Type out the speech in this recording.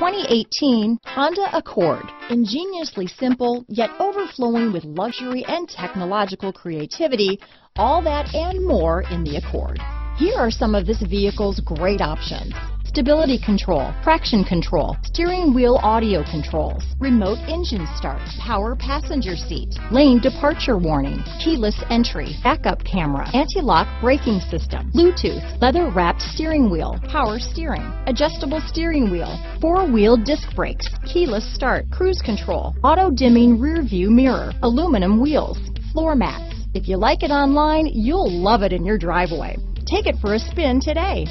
2018 Honda Accord. Ingeniously simple, yet overflowing with luxury and technological creativity, all that and more in the Accord. Here are some of this vehicle's great options. Stability control, traction control, steering wheel audio controls, remote engine start, power passenger seat, lane departure warning, keyless entry, backup camera, anti-lock braking system, Bluetooth, leather wrapped steering wheel, power steering, adjustable steering wheel, four wheel disc brakes, keyless start, cruise control, auto dimming rear view mirror, aluminum wheels, floor mats. If you like it online, you'll love it in your driveway. Take it for a spin today.